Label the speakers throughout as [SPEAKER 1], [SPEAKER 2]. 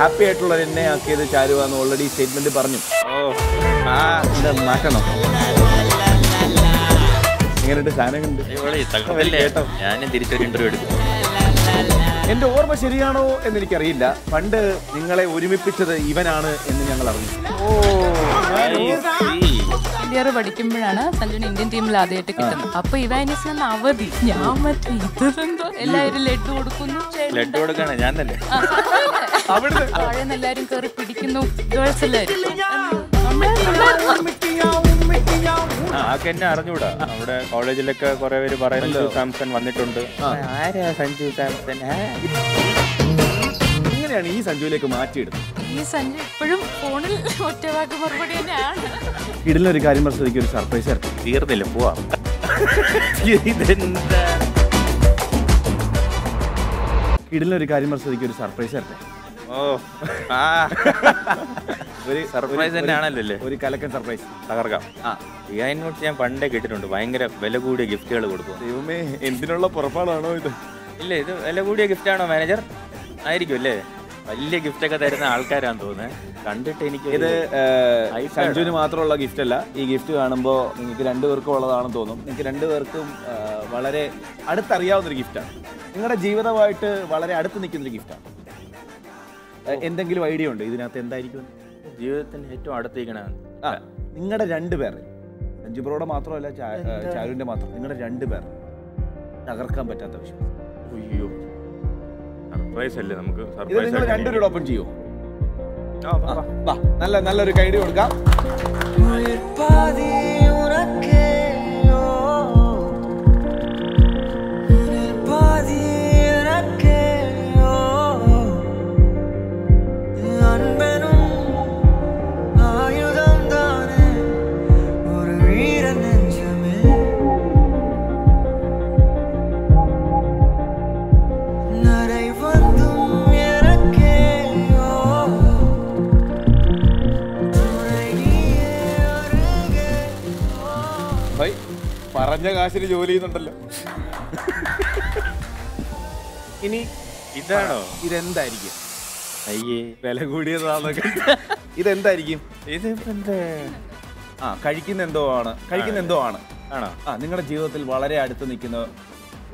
[SPEAKER 1] Happy ആയിട്ടുള്ള എന്നെ ആക്കിയത് ചാരുവാന്ന് ഓൾറെഡി സ്റ്റേറ്റ്മെന്റ് പറഞ്ഞു.
[SPEAKER 2] ഓ.
[SPEAKER 1] മാറ്റണം സാധനം
[SPEAKER 2] തിരിച്ചൊരു ഇന്റർവ്യൂ എടുക്കും.
[SPEAKER 1] എന്റെ ഓർമ്മ ശരിയാണോ എന്ന് എനിക്കറിയില്ല. പണ്ട് നിങ്ങളെ ഒരുമിപ്പിച്ചത് ഇവനാണ് എന്ന് ഞങ്ങൾ അറിഞ്ഞു.
[SPEAKER 3] ഇന്ത്യർ പഠിക്കുമ്പോഴാണ് സഞ്ജുവിന് ഇന്ത്യൻ ടീമിൽ ആദ്യമായിട്ട് കിട്ടുന്നത്. അപ്പൊ ഇവാനിസ് അവധി. ഞാൻ മറ്റേ ഇതെന്തോ? എല്ലാവരും ലഡ്ഡു കൊടുക്കുന്നു
[SPEAKER 2] ലഡു കൊടുക്കണേ ഞാൻ തന്നെ.
[SPEAKER 3] എല്ലാരും കയറി പിടിക്കുന്നു ഗേൾസ് എല്ലാവരും.
[SPEAKER 2] ആ എന്നെ അറിഞ്ഞൂടാ അവിടെ കോളേജിലൊക്കെ കുറെ പേര് പറയുന്നത് സാംസൺ വന്നിട്ടുണ്ട്. ആരാ സഞ്ജു സാംസൺ?
[SPEAKER 1] എങ്ങനെയാണ് ഈ സഞ്ജുവിലേക്ക് മാറ്റിയിടുന്നത്
[SPEAKER 3] ഈ സഞ്ജു ഇപ്പോഴും ഫോണിൽ ഒറ്റവാക്ക് മറുപടി തന്നെയാണ്.
[SPEAKER 1] ഇടലൊരു കാര്യം പ്രസവിക്ക് ഒരു സർപ്രൈസ്
[SPEAKER 2] തീർന്നില്ല പോവാ. ഇതെന്താ?
[SPEAKER 1] ഇടലൊരു കാര്യം പ്രസവിക്ക് ഒരു സർപ്രൈസ് ആയിരുന്നു.
[SPEAKER 2] ഓ ആ.
[SPEAKER 1] ഒരു
[SPEAKER 2] സർപ്രൈസ് തന്നെയാണല്ലോ അല്ലേ?
[SPEAKER 1] ഒരു കലക്കൻ സർപ്രൈസ്
[SPEAKER 2] തകർക്കാം.
[SPEAKER 1] ആ.
[SPEAKER 2] ഇയാനോട്ട് ഞാൻ പണ്ടേ കേട്ടിട്ടുണ്ട് ഭയങ്കര വില കൂടിയ ഗിഫ്റ്റുകൾ കൊടുക്കും.
[SPEAKER 1] ദൈവമേ എന്തിനുള്ള പുറപ്പാടാണോ ഇത്?
[SPEAKER 2] ഇല്ല ഇത് വില കൂടിയ ഗിഫ്റ്റ് ആണോ മാനേജർ? ആയിരിക്കും അല്ലേ? വലിയ ഗിഫ്റ്റ് ഒക്കെ തരുന്ന ആൾക്കാരാന്ന് തോന്നുന്നത് കണ്ടിട്ട് എനിക്ക്
[SPEAKER 1] ഇത് സഞ്ജുവിന് മാത്രമുള്ള ഗിഫ്റ്റ് അല്ല. ഈ ഗിഫ്റ്റ് കാണുമ്പോൾ നിങ്ങൾക്ക് രണ്ടുപേർക്കും ഉള്ളതാണെന്ന് തോന്നും. നിങ്ങൾക്ക് രണ്ടുപേർക്കും വളരെ അടുത്തറിയാവുന്നൊരു ഗിഫ്റ്റാണ് നിങ്ങളുടെ ജീവിതമായിട്ട് വളരെ അടുത്ത് നിൽക്കുന്നൊരു ഗിഫ്റ്റാണ് എന്തെങ്കിലും ഐഡിയ ഉണ്ട്? ഇതിനകത്ത് എന്തായിരിക്കും?
[SPEAKER 2] ജീവിതത്തിന് ഏറ്റവും അടുത്തേക്കണ
[SPEAKER 1] ആ നിങ്ങളുടെ രണ്ടുപേർ സഞ്ജു ബ്രോയുടെ മാത്രമല്ല ചാരുവിന്റെ മാത്രം. നിങ്ങളുടെ രണ്ടുപേർ തകർക്കാൻ പറ്റാത്ത വിഷയം
[SPEAKER 2] അയ്യോ. സർപ്രൈസ് അല്ലേ നമുക്ക്?
[SPEAKER 1] ഇത്
[SPEAKER 2] സർപ്രൈസ്
[SPEAKER 1] നിങ്ങൾ രണ്ടുപേരുടെ ഓപ്പൺ ചെയ്യോ? വാ നല്ല നല്ലൊരു കൈഡി കൊടുക്കാം. പറഞ്ഞ കാശിന് ജോലി ചെയ്യുന്നുണ്ടല്ലോ. ഇനി
[SPEAKER 2] ഇതാണോ?
[SPEAKER 1] ഇതെന്തായിരിക്കും?
[SPEAKER 2] അയ്യേ.
[SPEAKER 1] വില കൂടിയതാന്നൊക്കെ. ഇതെന്തായിരിക്കും?
[SPEAKER 2] ഇത് എന്താ
[SPEAKER 1] ആ കഴിക്കുന്ന എന്തോ ആണ്. കഴിക്കുന്ന എന്തോ ആണ്.
[SPEAKER 2] ആണോ?
[SPEAKER 1] ആ നിങ്ങളുടെ ജീവിതത്തിൽ വളരെ അടുത്ത് നിൽക്കുന്ന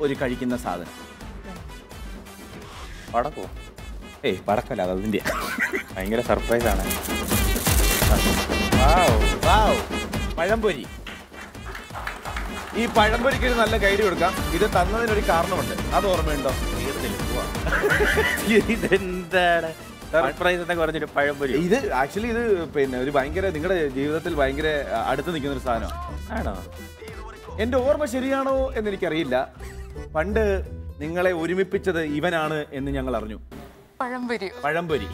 [SPEAKER 1] ഒരു കഴിക്കുന്ന സാധനം.
[SPEAKER 2] പടക്കോ?
[SPEAKER 1] ഏയ് പടക്കല്ല അത് അതിന്റെ.
[SPEAKER 2] ഭയങ്കര സർപ്രൈസ് ആണ്
[SPEAKER 1] പഴംപൊരി. ഈ പഴംപൊരിക്ക് ഒരു നല്ല ഗൈഡ് കൊടുക്കാം. ഇത് തന്നതിനൊരു കാരണമുണ്ട്. അത് ഓർമ്മയുണ്ടോ?
[SPEAKER 2] ഇതെന്താണ്? സർപ്രൈസ് എന്നൊക്കെ പറഞ്ഞിട്ട് പഴംപൊരി.
[SPEAKER 1] ഇത് ആക്ച്വലി ഇത് പിന്നെ ഒരു ഭയങ്കര നിങ്ങളുടെ ജീവിതത്തിൽ ഭയങ്കര അടുത്ത് നിൽക്കുന്ന ഒരു സാധനമാണ്
[SPEAKER 2] ആണോ?
[SPEAKER 1] എന്റെ ഓർമ്മ ശരിയാണോ എന്ന് എനിക്കറിയില്ല പണ്ട് നിങ്ങളെ ഒരുമിപ്പിച്ചത് ഇവനാണ് എന്ന് ഞങ്ങൾ അറിഞ്ഞു.
[SPEAKER 3] പഴംപൊരി.
[SPEAKER 1] പഴംപൊരി.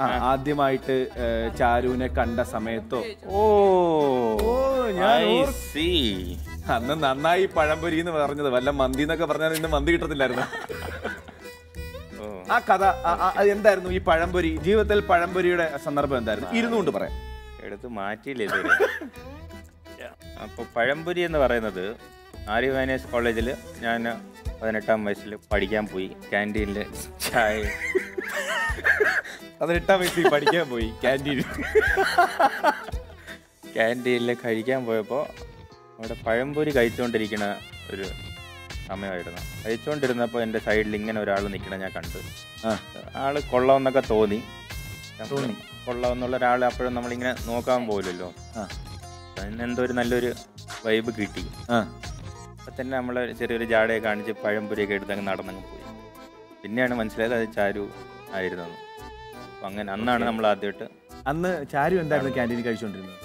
[SPEAKER 1] ആ. ആദ്യമായിട്ട് ചാരുവിനെ കണ്ട സമയത്തോ?
[SPEAKER 2] ഓ.
[SPEAKER 1] ഞാൻ അന്ന് നന്നായി പഴംപൊരി എന്ന് പറഞ്ഞത്. വല്ല മന്തി എന്നൊക്കെ പറഞ്ഞാൽ ഇന്ന് മന്തി കിട്ടത്തില്ലായിരുന്നു. ആ കഥ എന്തായിരുന്നു ഈ പഴംപൊരി? ജീവിതത്തിൽ പഴംപൊരിയുടെ സന്ദർഭം എന്തായിരുന്നു? ഇരുന്നുകൊണ്ട് പറയാം.
[SPEAKER 2] എടുത്ത് മാറ്റിയില്ലേ ഇതുവരെ അപ്പൊ പഴംപൊരി എന്ന് പറയുന്നത് ആര്യ വാനേഴ്സ് കോളേജിൽ ഞാൻ പതിനെട്ടാം വയസ്സിൽ പഠിക്കാൻ പോയി. ക്യാന്റീനിൽ ചായ.
[SPEAKER 1] പതിനെട്ടാം വയസ്സിൽ പഠിക്കാൻ പോയി. ക്യാന്റീൻ
[SPEAKER 2] ക്യാന്റീനിൽ കഴിക്കാൻ പോയപ്പോൾ അവിടെ പഴംപൊരി കഴിച്ചുകൊണ്ടിരിക്കുന്ന ഒരു സമയമായിരുന്നു. കഴിച്ചുകൊണ്ടിരുന്നപ്പോൾ എന്റെ സൈഡിൽ ഇങ്ങനെ ഒരാൾ നിൽക്കണം ഞാൻ കണ്ടു.
[SPEAKER 1] ആ.
[SPEAKER 2] ആൾ കൊള്ളാമെന്നൊക്കെ തോന്നി. തോന്നി. കൊള്ളാമെന്നുള്ള ഒരാൾ അപ്പോഴും നമ്മളിങ്ങനെ നോക്കാൻ പോകില്ലല്ലോ
[SPEAKER 1] ആ.
[SPEAKER 2] അതിന് എന്തോ ഒരു നല്ലൊരു വൈബ് കിട്ടി.
[SPEAKER 1] ആ.
[SPEAKER 2] അപ്പം തന്നെ നമ്മൾ ചെറിയൊരു ജാടയെ കാണിച്ച് പഴംപൊരിയൊക്കെ എടുത്ത് അങ്ങ് നടന്നങ്ങ് പോയി. പിന്നെയാണ് മനസ്സിലായത് അത് ചാരു ആയിരുന്നു അങ്ങനെ അന്നാണ് നമ്മൾ ആദ്യമായിട്ട്
[SPEAKER 1] അന്ന് ചാരു എന്തായിരുന്നു ക്യാന്റീനിൽ കഴിച്ചുകൊണ്ടിരുന്നത്?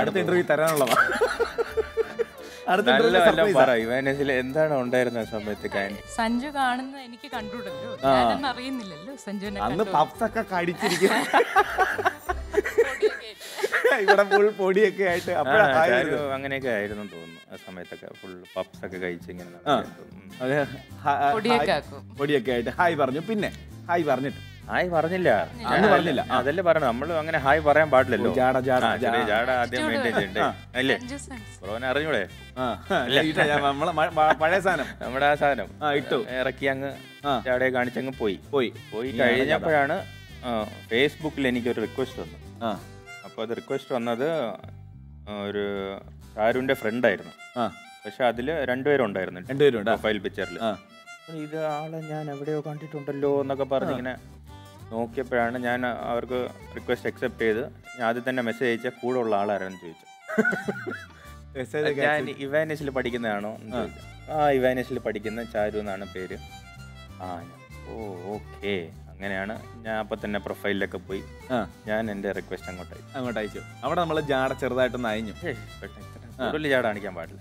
[SPEAKER 1] അടുത്ത ഇന്റർവ്യൂ തരാനുള്ളതാ. അടുത്ത
[SPEAKER 2] നല്ല
[SPEAKER 1] സർപ്രൈസ്
[SPEAKER 2] പറ ഇവാനസിൽ എന്താണ് ഉണ്ടായിരുന്ന സമയത്ത്
[SPEAKER 3] സഞ്ജു കാണുന്ന എനിക്ക് കണ്ടുകൂടല്ലോ.
[SPEAKER 1] ആ.
[SPEAKER 3] അറിയുന്നില്ലല്ലോ സഞ്ജുവിനെ
[SPEAKER 1] അന്ന്
[SPEAKER 3] കണ്ടു.
[SPEAKER 1] പപ്സ് ഒക്കെ കടിച്ചിരിക്കും ഇവിടെ ഫുൾ പൊടിയൊക്കെ ആയിട്ട്
[SPEAKER 2] അങ്ങനെയൊക്കെ ആയിരുന്നു തോന്നുന്നു. ആ സമയത്തൊക്കെ ഫുൾ പപ്സ് ഒക്കെ കഴിച്ച് ഇങ്ങനെ
[SPEAKER 3] പൊടിയൊക്കെ
[SPEAKER 1] ആയിട്ട്. ഹായ് പറഞ്ഞു. പിന്നെ ഹായ് പറഞ്ഞിട്ട്.
[SPEAKER 2] ഹായ് പറഞ്ഞില്ല.
[SPEAKER 1] അന്ന് പറഞ്ഞില്ല.
[SPEAKER 2] അതല്ലേ പറഞ്ഞു നമ്മൾ അങ്ങനെ ഹായ് പറയാൻ പാടില്ലല്ലോ.
[SPEAKER 1] ജാട, ജാട, ജാട.
[SPEAKER 2] ജാട ആദ്യം മെയിന്റെയിൻ ചെയ്യണ്ടേ? അല്ലേ? ബ്രോനെ അറിഞ്ഞൂടെ?
[SPEAKER 1] പഴയ സാധനം.
[SPEAKER 2] നമ്മുടെ ആ സാധനം.
[SPEAKER 1] ആ ഇട്ടു.
[SPEAKER 2] ഇറക്കി അങ്ങ്. ജാടയെ കാണിച്ചങ്ങ് പോയി.
[SPEAKER 1] പോയി.
[SPEAKER 2] പോയി കഴിഞ്ഞപ്പോഴാണ് ഫേസ്ബുക്കിൽ എനിക്കൊരു റിക്വസ്റ്റ് വന്നു.
[SPEAKER 1] ആ.
[SPEAKER 2] അപ്പോൾ അത് റിക്വസ്റ്റ് വന്നത് ഒരു ഷാരുവിന്റെ ഫ്രണ്ടായിരുന്നു
[SPEAKER 1] ആ.
[SPEAKER 2] പക്ഷെ അതിൽ
[SPEAKER 1] രണ്ടുപേരും ഉണ്ട്
[SPEAKER 2] പ്രൊഫൈൽ പിക്ചറിൽ
[SPEAKER 1] ആ.
[SPEAKER 2] ഇത് ആളെ ഞാൻ എവിടെയോ കണ്ടിട്ടുണ്ടല്ലോ എന്നൊക്കെ പറഞ്ഞ് ഇങ്ങനെ നോക്കിയപ്പോഴാണ് ഞാൻ അവർക്ക് റിക്വസ്റ്റ് അക്സെപ്റ്റ് ചെയ്ത്. ഞാൻ ആദ്യം തന്നെ മെസ്സേജ് അയച്ച കൂടെ ഉള്ള ആളാരാന്ന് ചോദിച്ചു. ഞാൻ ഇവാനിസിൽ പഠിക്കുന്നതാണോ ആ. ഇവാനിസിൽ പഠിക്കുന്ന ചാരു എന്നാണ് പേര്. ആ ഓ ഓക്കെ അങ്ങനെയാണ് ഞാൻ അപ്പം തന്നെ പ്രൊഫൈലിലൊക്കെ പോയി.
[SPEAKER 1] ആ.
[SPEAKER 2] ഞാൻ എന്റെ റിക്വസ്റ്റ് അങ്ങോട്ട് അയച്ചു.
[SPEAKER 1] അങ്ങോട്ട് അയച്ചു. അവിടെ നമ്മൾ ജാട ചെറുതായിട്ടൊന്ന് അയഞ്ഞു.
[SPEAKER 2] കൂടുതൽ ചാട കാണിക്കാൻ പാടില്ല.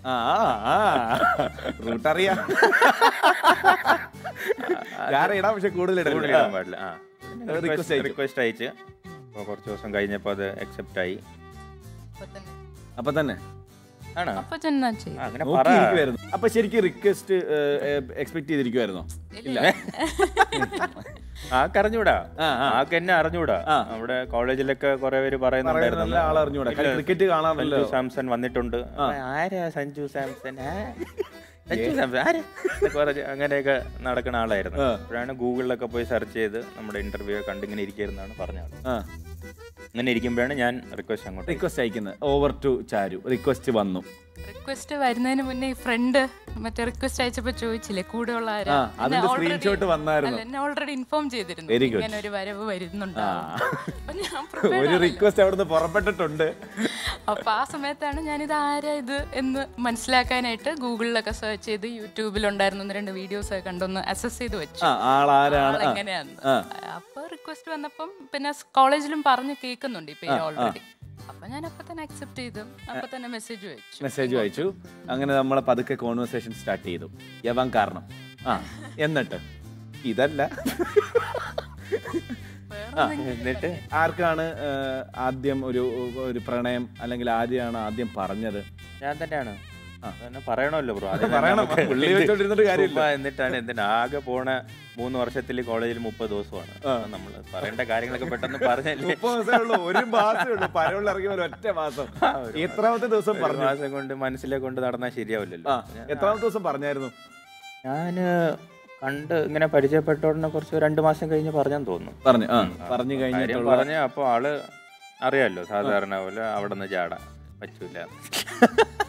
[SPEAKER 1] റൂട്ട് അറിയാം. ജാട ഇടാം പക്ഷെ കൂടുതൽ
[SPEAKER 2] ഇടാൻ പാടില്ല. ആ. റിക്വസ്റ്റ് അയച്ച്. അപ്പോൾ കുറച്ച് ദിവസം കഴിഞ്ഞപ്പോൾ അത് അക്സെപ്റ്റ് ആയി.
[SPEAKER 3] അപ്പൊ തന്നെ.
[SPEAKER 1] അപ്പൊ
[SPEAKER 2] ആണോ?
[SPEAKER 3] അപ്പൊ തന്നെ ചെയ്തു.
[SPEAKER 2] അങ്ങനെ പറ.
[SPEAKER 1] നോക്കിയിരിക്കുവായിരുന്നു അപ്പൊ ശരിക്കും റിക്വസ്റ്റ് എക്സ്പെക്ട് ചെയ്തിരിക്കുവായിരുന്നോ?
[SPEAKER 3] ഇല്ല.
[SPEAKER 1] ആ അറിഞ്ഞൂടാ.
[SPEAKER 2] ആക്ക് എന്നെ അറിഞ്ഞൂടാ.
[SPEAKER 1] നമ്മുടെ
[SPEAKER 2] അവിടെ കോളേജിലൊക്കെ കുറെ പേര്
[SPEAKER 1] പറയുന്ന
[SPEAKER 2] പറയുന്നുണ്ടായിരുന്നു.
[SPEAKER 1] ക്രിക്കറ്റ് കാണാൻ
[SPEAKER 2] സഞ്ജു സാംസൺ വന്നിട്ടുണ്ട്. ആരാ സഞ്ജു സാംസൺ? അങ്ങനെയൊക്കെ നടക്കുന്ന ആളായിരുന്നു. അപ്പോഴാണ് ഗൂഗിളിലൊക്കെ പോയി സെർച്ച് ചെയ്ത് നമ്മുടെ ഇന്റർവ്യൂ കണ്ട് ഇങ്ങനെ ഇരിക്കുന്നതാണ് പറഞ്ഞത്. അങ്ങനെ ഇരിക്കുമ്പോഴാണ് ഞാൻ റിക്വസ്റ്റ് അങ്ങോട്ട്
[SPEAKER 1] റിക്വസ്റ്റ് അയക്കുന്നത്. Over to Charu. റിക്വസ്റ്റ് വന്നു.
[SPEAKER 3] റിക്വസ്റ്റ് വരുന്നതിന് മുന്നേ ഈ ഫ്രണ്ട് മറ്റേ റിക്വസ്റ്റ് അയച്ചപ്പോ ചോദിച്ചില്ലേ കൂടെ ഉള്ള ആരാ?
[SPEAKER 1] അതിന്റെ സ്ക്രീൻഷോട്ട് വന്നായിരുന്നു.
[SPEAKER 3] എന്നെ ഓൾറെഡി ഇൻഫോം ചെയ്തിരുന്നു. ഇങ്ങനെ ഒരു വരവ് വരുന്നുണ്ട്. അപ്പൊ ഞാൻ
[SPEAKER 1] ഒരു റിക്വസ്റ്റ് അവിടുന്ന് പുറപ്പെട്ടിട്ടുണ്ട്.
[SPEAKER 3] അപ്പൊ ആ സമയത്താണ് ഞാനിത് ആരാ ഇത് എന്ന് മനസ്സിലാക്കാനായിട്ട് ഗൂഗിളിലൊക്കെ സെർച്ച് ചെയ്ത് യൂട്യൂബിൽ ഉണ്ടായിരുന്ന ഒന്ന് രണ്ട് വീഡിയോസ് ഒക്കെ കണ്ടൊന്ന് അസസ് ചെയ്ത് വെച്ചു. എങ്ങനെയാന്ന് അപ്പൊ റിക്വസ്റ്റ് വന്നപ്പം പിന്നെ കോളേജിലും പറഞ്ഞ് കേൾക്കുന്നുണ്ട് ഇപ്പൊ പേര് ഓൾറെഡി അപ്പൊ ഞാൻ അപ്പൊ തന്നെ അക്സെപ്റ്റ് ചെയ്തു. അപ്പൊ തന്നെ മെസ്സേജ് അയച്ചു.
[SPEAKER 1] മെസ്സേജ് അയച്ചു. അങ്ങനെ നമ്മളെ പതുക്കെ കോൺവെർസേഷൻ സ്റ്റാർട്ട് ചെയ്തു. യവൻ കാരണം. ആ എന്നിട്ട്? ഇതല്ല. ആ,
[SPEAKER 2] എന്നിട്ട്
[SPEAKER 1] ആർക്കാണ് ആദ്യം ഒരു ഒരു പ്രണയം അല്ലെങ്കിൽ ആര്യാണ് ആദ്യം പറഞ്ഞത്?
[SPEAKER 2] ഞാൻ തന്നെയാണ്. പറയണമല്ലോ ബ്രോ. എന്നിട്ടാണ് എന്തിനാ? ആകെ പോണ മൂന്ന് വർഷത്തിൽ കോളേജിൽ മുപ്പത് ദിവസമാണ്. നമ്മൾ പറയേണ്ട കാര്യങ്ങളൊക്കെ പെട്ടെന്ന് പറഞ്ഞല്ലേ?
[SPEAKER 1] ഒരു മാസം ഇറങ്ങി ഒറ്റ മാസം. എത്രാമത്തെ ദിവസം പറഞ്ഞു?
[SPEAKER 2] മാസം കൊണ്ട് മനസ്സിലെ കൊണ്ട് നടന്നാൽ ശരിയാവില്ലല്ലോ.
[SPEAKER 1] എത്രാമത്തെ ദിവസം പറഞ്ഞായിരുന്നു?
[SPEAKER 2] ഞാൻ കണ്ട് ഇങ്ങനെ പരിചയപ്പെട്ടോടനെ കുറച്ച് രണ്ടു മാസം കഴിഞ്ഞ് പറഞ്ഞെന്ന് തോന്നുന്നു.
[SPEAKER 1] പറഞ്ഞു. പറഞ്ഞു കഴിഞ്ഞിട്ട്
[SPEAKER 2] പറഞ്ഞു അപ്പോൾ ആൾ അറിയാലോ സാധാരണ പോലെ അവിടെ നിന്ന് ചാടാൻ പറ്റൂല.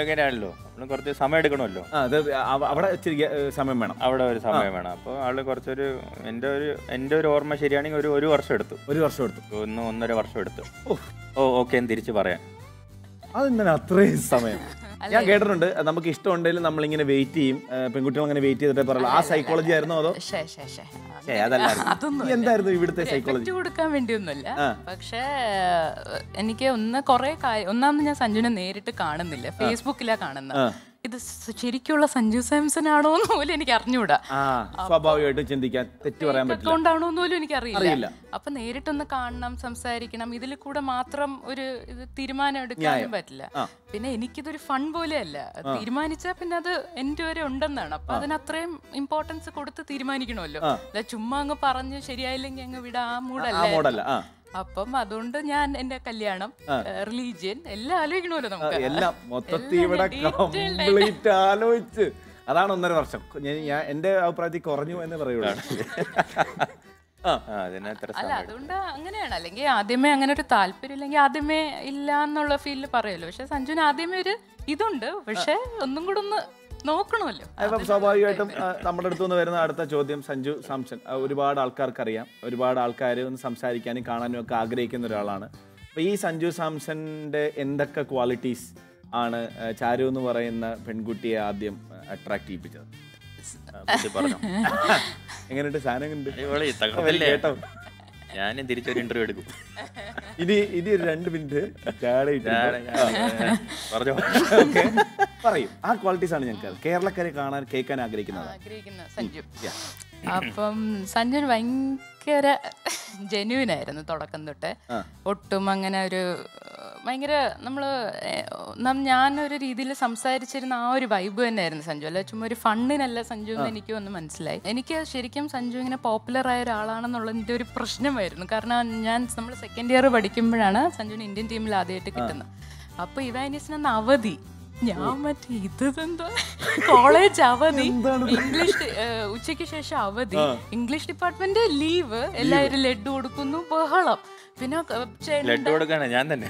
[SPEAKER 2] അങ്ങനെയാണല്ലോ. നമ്മൾ കുറച്ച് സമയം എടുക്കണമല്ലോ.
[SPEAKER 1] അത് അവിടെ ഇച്ചിരി സമയം വേണം.
[SPEAKER 2] അവിടെ ഒരു സമയം വേണം. അപ്പോൾ ആൾ കുറച്ചൊരു എന്റെ ഒരു എന്റെ ഒരു ഓർമ്മ ശരിയാണെങ്കിൽ ഒരു ഒരു വർഷം എടുത്തു.
[SPEAKER 1] ഒരു വർഷം എടുത്തു.
[SPEAKER 2] ഒന്ന് ഒന്നര വർഷം എടുത്തു. ഓ. ഓക്കെ തിരിച്ചു പറയാൻ
[SPEAKER 1] അതെന്താണ് അത്രയും സമയം? ഞാൻ കേട്ടിട്ടുണ്ട്. നമുക്ക് ഇഷ്ടമുണ്ടെങ്കിൽ നമ്മളിങ്ങനെ വെയിറ്റ് ചെയ്യും. പെൺകുട്ടികൾ അങ്ങനെ വെയിറ്റ് ചെയ്തിട്ടേ പറയുള്ളൂ ആ സൈക്കോളജി ആയിരുന്നു അതോ? അതല്ലായിരുന്നു. എന്തായിരുന്നു ഇവിടുത്തെ സൈക്കോളജി
[SPEAKER 3] കൊടുക്കാൻ വേണ്ടിയൊന്നുമില്ല. പക്ഷേ എനിക്ക് ഒന്ന് കുറെ ഒന്നാമത് ഞാൻ സഞ്ജുനെ നേരിട്ട് കാണുന്നില്ല. ഫേസ്ബുക്കിലാ കാണുന്നത്. ഇത് ശരിക്കുള്ള സഞ്ജു സാംസൺ ആണോ എന്ന് പോലും എനിക്ക് അറിഞ്ഞൂടാ.
[SPEAKER 1] സ്വാഭാവികമായിട്ടും ചിന്തിക്കാൻ തെറ്റ് പറയാൻ പറ്റില്ല.
[SPEAKER 3] അക്കൗണ്ട് ആണോ എന്ന് പോലും എനിക്ക്
[SPEAKER 1] അറിയില്ല.
[SPEAKER 3] അപ്പൊ നേരിട്ടൊന്ന് കാണണം സംസാരിക്കണം ഇതിൽ കൂടെ മാത്രം ഒരു തീരുമാനം എടുക്കാനും പറ്റില്ല. പിന്നെ എനിക്കിതൊരു ഫൺ പോലെ അല്ല തീരുമാനിച്ചാൽ പിന്നെ അത് എന്റെ വരെ ഉണ്ടെന്നാണ്. അപ്പൊ അതിന് അത്രയും ഇമ്പോർട്ടൻസ് കൊടുത്ത് തീരുമാനിക്കണമല്ലോ. അല്ല ചുമ്മാ അങ്ങ് പറഞ്ഞ് ശരിയായില്ലെങ്കിൽ അങ്ങ് വിടാ ആ മൂടല്ല അപ്പം അതുകൊണ്ട് ഞാൻ എന്റെ കല്യാണം റിലീജിയൻ എല്ലാം ആലോചിക്കണമല്ലോ നമുക്ക്.
[SPEAKER 1] എല്ലാം മൊത്തത്തിൽ ഇവിടെ കംപ്ലീറ്റ് ആലോചിച്ച്. അതാണ് ഒന്നര വർഷം. ഞാൻ എന്റെ അഭിപ്രായത്തിൽ കുറഞ്ഞു എന്ന്
[SPEAKER 2] പറയുകയാണ്
[SPEAKER 3] അല്ല അതുകൊണ്ട് അങ്ങനെയാണ്. അല്ലെങ്കിൽ ആദ്യമേ അങ്ങനെ ഒരു താല്പര്യം ഇല്ലെങ്കിൽ ആദ്യമേ ഇല്ല എന്നുള്ള ഫീലിൽ പറയുമല്ലോ. പക്ഷെ സഞ്ജുവിന് ആദ്യമേ ഒരു ഇതുണ്ട്. പക്ഷെ ഒന്നും കൂടെ ഒന്ന് നോക്കണമല്ലോ.
[SPEAKER 1] സ്വാഭാവികമായിട്ടും നമ്മുടെ അടുത്ത് നിന്ന് വരുന്ന അടുത്ത ചോദ്യം സഞ്ജു സാംസൺ. ഒരുപാട് ആൾക്കാർക്ക് അറിയാം ഒരുപാട് ആൾക്കാർ ഒന്ന് സംസാരിക്കാനും കാണാനും ഒക്കെ ആഗ്രഹിക്കുന്ന ഒരാളാണ്. അപ്പോൾ ഈ സഞ്ജു സാംസന്റെ എന്തൊക്കെ ക്വാളിറ്റീസ് ആണ് ചാരു എന്ന് പറയുന്ന പെൺകുട്ടിയെ ആദ്യം അട്രാക്ട് ചെയ്യിപ്പിച്ചത്? എങ്ങനെയുണ്ട്? സാധനം
[SPEAKER 2] ഞാനും തിരിച്ചൊരു ഇന്റർവ്യൂ എടുക്കും.
[SPEAKER 1] ഇനി ഇനി ഒരു രണ്ട് മിനിറ്റ്
[SPEAKER 2] ഞാൻ- ഞാൻ- പറഞ്ഞോ?
[SPEAKER 1] ഓക്കെ പറയും. ആ ക്വാളിറ്റീസ് ആണ് ഞങ്ങൾക്ക്. കേരളക്കാരെ കാണാൻ കേൾക്കാൻ
[SPEAKER 3] ആഗ്രഹിക്കുന്നത് അപ്പം സഞ്ജൻ ഭയങ്കര ജെന്യൂൻ ആയിരുന്നു തുടക്കം തൊട്ട്. ഒട്ടും അങ്ങനെ ഒരു ഭയങ്കര നമ്മൾ ഞാനൊരു രീതിയിൽ സംസാരിച്ചിരുന്ന ആ ഒരു വൈബ് തന്നെയായിരുന്നു സഞ്ജു. അല്ല ചുമ്മാ ഒരു ഫണ്ണിനല്ല സഞ്ജു എന്ന് എനിക്ക് ഒന്ന് മനസ്സിലായി. എനിക്ക് ശരിക്കും സഞ്ജു ഇങ്ങനെ പോപ്പുലർ ആയ ഒരാളാണെന്നുള്ളതിന്റെ ഒരു പ്രശ്നമായിരുന്നു. കാരണം ഞാൻ നമ്മൾ സെക്കൻഡ് ഇയർ പഠിക്കുമ്പോഴാണ് സഞ്ജുവിന് ഇന്ത്യൻ ടീമിൽ ആദ്യമായിട്ട് കിട്ടുന്നത്. അപ്പൊ ഇവാനിസിന് അവധി. ഞാൻ മറ്റേ ഇത് എന്താ? കോളേജ് അവധി. ഇംഗ്ലീഷ് ഉച്ചയ്ക്ക് ശേഷം അവധി. ഇംഗ്ലീഷ് ഡിപ്പാർട്ട്മെന്റ് ലീവ് എല്ലാവരും ലഡ് കൊടുക്കുന്നു ബഹളം. പിന്നെ
[SPEAKER 2] കൊടുക്കാണ് ഞാൻ തന്നെ.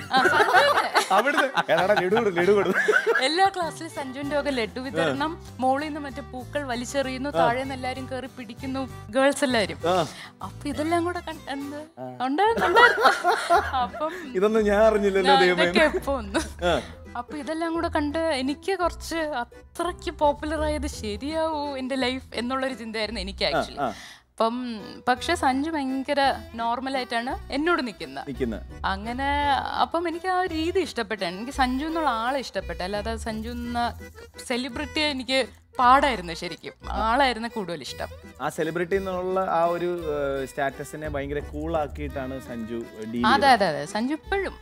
[SPEAKER 3] എല്ലാ ക്ലാസ്സിലും സഞ്ജുവിന്റെ ഒക്കെ ലഡു വിതരണം. മോളിൽ നിന്ന് മറ്റേ പൂക്കൾ വലിച്ചെറിയുന്നു താഴെ നിന്ന് എല്ലാരും കയറി പിടിക്കുന്നു ഗേൾസ് എല്ലാരും അപ്പൊ ഇതെല്ലാം കൂടെ ഉണ്ടായിരുന്നു. അപ്പം
[SPEAKER 1] ഇതൊന്നും ഞാൻ അറിഞ്ഞില്ലല്ലോ
[SPEAKER 3] ഇതൊക്കെ എപ്പോ ഒന്ന്. അപ്പൊ ഇതെല്ലാം കൂടെ കണ്ട് എനിക്ക് കുറച്ച് അത്രയ്ക്ക് പോപ്പുലർ ആയത് ശരിയാവൂ എന്റെ ലൈഫ് എന്നുള്ളൊരു ചിന്തയായിരുന്നു എനിക്ക് ആക്ച്വലി അപ്പം പക്ഷെ സഞ്ജു ഭയങ്കര നോർമലായിട്ടാണ് എന്നോട് നിൽക്കുന്നത്. അങ്ങനെ അപ്പം എനിക്ക് ആ രീതി ഇഷ്ടപ്പെട്ടാണ് എനിക്ക് സഞ്ജു എന്നുള്ള ആളെ ഇഷ്ടപ്പെട്ട. അല്ലാതെ സഞ്ജു എന്ന സെലിബ്രിറ്റി എനിക്ക് പാടായിരുന്നു ശരിക്കും. ആളായിരുന്നു കൂടുതൽ ഇഷ്ടം.
[SPEAKER 1] ആ സെലിബ്രിറ്റി എന്നുള്ള ആ ഒരു സ്റ്റാറ്റസിനെ ഭയങ്കര കൂളാക്കിയിട്ടാണ് സഞ്ജു
[SPEAKER 3] അതെ അതെ അതെ. സഞ്ജു ഇപ്പോഴും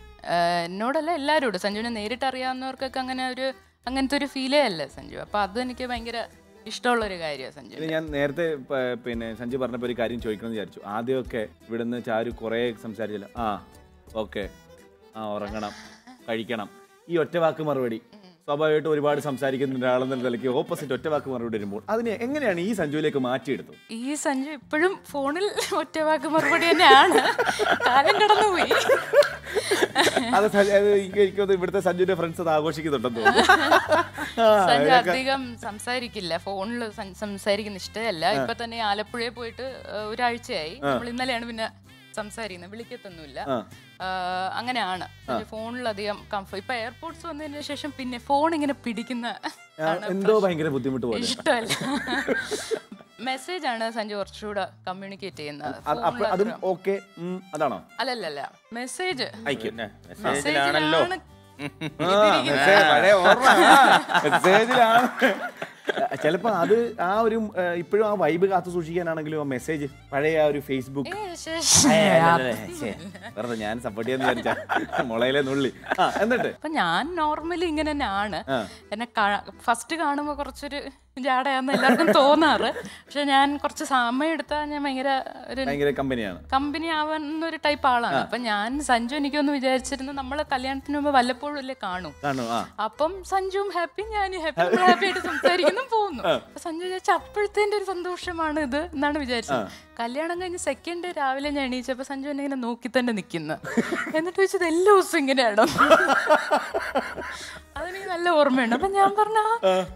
[SPEAKER 3] എന്നോടല്ല എല്ലാവരോടും സഞ്ജുവിനെ നേരിട്ട് അറിയാവുന്നവർക്കൊക്കെ അങ്ങനെ ഒരു അങ്ങനത്തെ ഒരു ഫീലേ അല്ല സഞ്ജു. അപ്പൊ അത് എനിക്ക് ഭയങ്കര ഇഷ്ടമുള്ള ഒരു കാര്യമാണ് സഞ്ജു
[SPEAKER 1] ഞാൻ നേരത്തെ പിന്നെ സഞ്ജു പറഞ്ഞപ്പോൾ ഒരു കാര്യം ചോദിക്കണം വിചാരിച്ചു. ആദ്യമൊക്കെ ഇവിടുന്ന് ചാരു കുറേ സംസാരിച്ചില്ല. ആ ഓക്കെ. ആ ഉറങ്ങണം. കഴിക്കണം. ഈ ഒറ്റ വാക്ക് മറുപടി. സ്വാഭാവികമായിട്ടും ഒരുപാട് സംസാരിക്കുന്ന ഒരാളെന്ന നിലയ്ക്ക് ഓപ്പോസിറ്റ് ഒറ്റ വാക്ക് മറുപടി വരുമ്പോൾ അതിനെ എങ്ങനെയാണ് ഈ സഞ്ജുവിലേക്ക് മാറ്റിയെടുത്തത്?
[SPEAKER 3] ഈ സഞ്ജു ഇപ്പോഴും ഫോണിൽ ഒറ്റ വാക്ക് മറുപടി തന്നെയാണ്. കാലം കടന്നുപോയി.
[SPEAKER 1] അത് സ- അത് എനിക്ക് എനിക്ക് തോന്നുന്നു ഇവിടുത്തെ സഞ്ജുവിന്റെ ഫ്രണ്ട്സ് അത് ആഘോഷിക്കുന്നുണ്ടെന്ന് തോന്നുന്നു.
[SPEAKER 3] സഞ്ജു അധികം സംസാരിക്കില്ല. ഫോണിൽ സംസാരിക്കുന്ന ഇഷ്ടമല്ല. ഇപ്പൊ തന്നെ ആലപ്പുഴയിൽ പോയിട്ട് ഒരാഴ്ചയായി. നമ്മൾ ഇന്നലെയാണ് പിന്നെ സംസാരിക്കുന്നത്. വിളിക്കത്തൊന്നുമില്ല. അങ്ങനെയാണ്. ഫോണിലധികം കംഫർട്ട് ഇപ്പൊ എയർപോർട്ട്സ് വന്നതിന് ശേഷം പിന്നെ ഫോൺ ഇങ്ങനെ പിടിക്കുന്ന
[SPEAKER 1] എന്തോ ഭയങ്കര ബുദ്ധിമുട്ട് പോലെ.
[SPEAKER 3] ഇഷ്ടമല്ല. മെസ്സേജ് ആണ് സഞ്ജു കുറച്ചുകൂടെ കമ്മ്യൂണിക്കേറ്റ് ചെയ്യുന്നത്.
[SPEAKER 1] അത് ഓക്കെ അതാണോ?
[SPEAKER 3] അല്ലല്ല മെസ്സേജ്
[SPEAKER 2] മെസ്സേജിലാണല്ലോ
[SPEAKER 3] മെസ്സേജിലാണ്
[SPEAKER 1] ചിലപ്പോ അത് ആ ഒരു ഇപ്പോഴും ആ വൈബ് കാത്തു സൂക്ഷിക്കാനാണെങ്കിലും ആ മെസ്സേജ് പഴയ ആ ഒരു ഫേസ്ബുക്ക് വെറുതെ ഞാൻ സപ്പോർട്ട് ചെയ്യാന്ന് വിചാരിച്ച. മുളയിലെ നുള്ളി. എന്നിട്ട്?
[SPEAKER 3] അപ്പൊ ഞാൻ നോർമലി ഇങ്ങനെ തന്നെയാണ് ആണ് എന്നെ ഫസ്റ്റ് കാണുമ്പോൾ കുറച്ചൊരു ജാടയാന്ന് എല്ലാവർക്കും തോന്നാറ്. പക്ഷെ ഞാൻ കുറച്ച് സമയം എടുത്താൽ ഞാൻ ഭയങ്കര ഒരു
[SPEAKER 1] കമ്പനിയാണ്
[SPEAKER 3] കമ്പനി ആവുന്ന ഒരു ടൈപ്പ് ആളാണ്. അപ്പൊ ഞാൻ സഞ്ജു എനിക്കൊന്ന് വിചാരിച്ചിരുന്നു നമ്മളെ കല്യാണത്തിന് മുമ്പ് വല്ലപ്പോഴും അല്ലേ കാണും. അപ്പം സഞ്ജുവും ഹാപ്പി ഞാൻ ഹാപ്പി ഹാപ്പി ആയിട്ട് സംസാരിക്കുന്നു. പോകുന്നു. അപ്പൊ സഞ്ജു വിചാരിച്ച അപ്പോഴത്തെ ഒരു സന്തോഷമാണ് ഇത് എന്നാണ് വിചാരിച്ചത്. കല്യാണം കഴിഞ്ഞ് സെക്കൻഡ് രാവിലെ ഞാൻ എണീച്ചപ്പോ സഞ്ജു എന്നെ ഇങ്ങനെ നോക്കി തന്നെ നിൽക്കുന്നു എന്നിട്ട് ചോദിച്ചത് എല്ലാ ദിവസവും ഇങ്ങനെയാണോ? അതെനിക്ക് നല്ല ഓർമ്മയുണ്ട്. അപ്പൊ ഞാൻ പറഞ്ഞ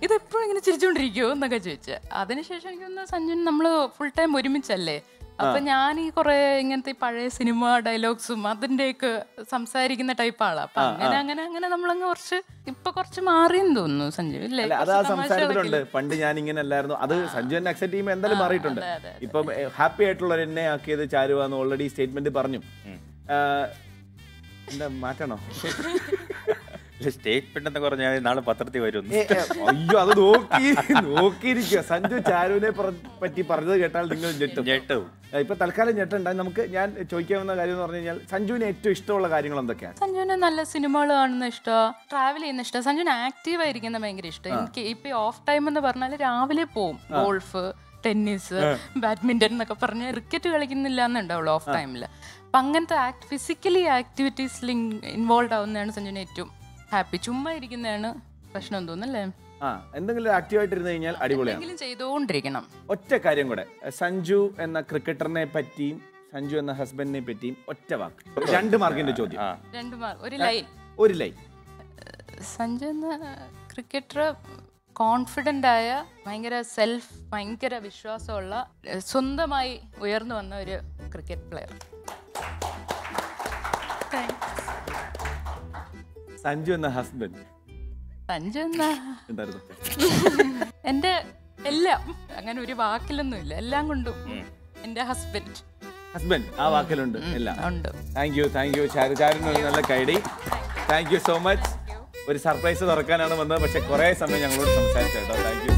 [SPEAKER 3] ഇത് എപ്പോഴും ഇങ്ങനെ ചിരിച്ചോണ്ടിരിക്കുവോ? എന്നൊക്കെ ചോദിച്ച. അതിനുശേഷം എനിക്ക് തോന്നുന്നു സഞ്ജു നമ്മൾ ഫുൾ ടൈം ഒരുമിച്ചല്ലേ? അപ്പൊ ഞാൻ ഈ കുറെ ഇങ്ങനത്തെ പഴയ സിനിമ ഡയലോഗ്സും അതിന്റെയൊക്കെ സംസാരിക്കുന്ന ടൈപ്പ് ആളാ. അപ്പൊ അങ്ങനെ അങ്ങനെ അങ്ങനെ നമ്മളങ്ങ് കുറച്ച് ഇപ്പൊ കുറച്ച് മാറിയെന്ന് തോന്നുന്നു സഞ്ജു. ഇല്ലേ?
[SPEAKER 1] അല്ല അത് ആ സംസാരത്തിലുണ്ട് പണ്ട് ഞാൻ ഇങ്ങനെ അല്ലായിരുന്നു. അത് സഞ്ജു എന്നെ അക്സെപ്റ്റ് ചെയ്യുമ്പോൾ എന്തായാലും മാറിയിട്ടുണ്ട്. ഇപ്പം ഹാപ്പി ആയിട്ടുള്ള എന്നെ ആക്കിയത് ചാരുവാന്ന് ഓൾറെഡി സ്റ്റേറ്റ്മെന്റ് പറഞ്ഞു. എന്താ മാറ്റണോ?
[SPEAKER 2] സ്റ്റേറ്റ്മെന്റ് എന്ന് പറഞ്ഞാൽ നാളെ പത്രത്തിൽ വരും.
[SPEAKER 1] അയ്യോ അത് നോക്കി നോക്കിയിരിക്കുക സഞ്ജു ചാരുവിനെ പറ- പറ്റി പറഞ്ഞത് കേട്ടാൽ നിങ്ങൾ ഞെട്ടും.
[SPEAKER 2] ഞെട്ടും.
[SPEAKER 1] ആ, ഇപ്പൊ തൽക്കാലം ഞെട്ടണ്ട. നമുക്ക് ഞാൻ ചോദിക്കാവുന്ന കാര്യം എന്ന് പറഞ്ഞു കഴിഞ്ഞാൽ സഞ്ജുവിന് ഏറ്റവും ഇഷ്ടമുള്ള കാര്യങ്ങൾ എന്തൊക്കെയാണ്?
[SPEAKER 3] സഞ്ജുവിന് നല്ല സിനിമകൾ കാണുന്ന ഇഷ്ടമാണ് ട്രാവൽ ചെയ്യുന്ന ഇഷ്ടം. സഞ്ജുവിന് ആക്റ്റീവ് ആയിരിക്കുന്ന ഭയങ്കര ഇഷ്ടം. എനിക്ക് ഇപ്പൊ ഓഫ് ടൈം എന്ന് പറഞ്ഞാൽ രാവിലെ പോവും ഗോൾഫ് ടെന്നീസ് ബാഡ്മിന്റൺ എന്നൊക്കെ പറഞ്ഞ് ക്രിക്കറ്റ് കളിക്കുന്നില്ല എന്നുണ്ടാവുള്ളൂ ഓഫ് ടൈമിൽ അപ്പം അങ്ങനത്തെ ആക്ട് ഫിസിക്കലി ആക്ടിവിറ്റീസിൽ ഇൻവോൾവ് ആവുന്നതാണ് സഞ്ജുവിന് ഏറ്റവും ഹാപ്പി ചുമ്മാ ഇരിക്കുന്നതാണ് പ്രശ്നം തോന്നുന്നല്ലേ
[SPEAKER 1] ആ എന്തെങ്കിലും ആക്റ്റീവ് ആയിട്ടിരുന്ന് കഴിഞ്ഞാൽ അടിപൊളിയാണ്.
[SPEAKER 3] ചെയ്തുകൊണ്ടിരിക്കണം.
[SPEAKER 1] ഒറ്റ കാര്യം കൂടെ. സഞ്ജു എന്ന ക്രിക്കറ്ററിനെ പറ്റിയും സഞ്ജു എന്ന ഹസ്ബൻഡിനെ പറ്റിയും ഒറ്റ വാക്ക്. രണ്ട് മാർക്കിന്റെ ചോദ്യം.
[SPEAKER 3] രണ്ട് മാർക്ക് ഒരു ലൈൻ
[SPEAKER 1] ഒരു ലൈൻ
[SPEAKER 3] സഞ്ജു എന്ന ക്രിക്കറ്റർ കോൺഫിഡന്റ് ആയ ഭയങ്കര സെൽഫ് ഭയങ്കര വിശ്വാസമുള്ള സ്വന്തമായി ഉയർന്നു വന്ന ഒരു ക്രിക്കറ്റ് പ്ലെയർ
[SPEAKER 1] സഞ്ജു എന്ന ഹസ്ബൻഡ്
[SPEAKER 3] സഞ്ജു എന്ന എന്റെ എല്ലാം അങ്ങനെ ഒരു വാക്കിലൊന്നുമില്ല എല്ലാം കൊണ്ടും എന്റെ ഹസ്ബൻഡ്
[SPEAKER 1] ഹസ്ബൻഡ് ആ വാക്കിലുണ്ട്. എല്ലാം.
[SPEAKER 3] ഉണ്ട്.
[SPEAKER 1] Thank you thank you Charu നല്ല കൈഡി താങ്ക് യു സോ മച്ച് ഒരു സർപ്രൈസ് തുറക്കാനാണ് വന്നത്. പക്ഷെ കുറെ സമയം ഞങ്ങളോട് സംസാരിച്ചു കേട്ടോ. താങ്ക്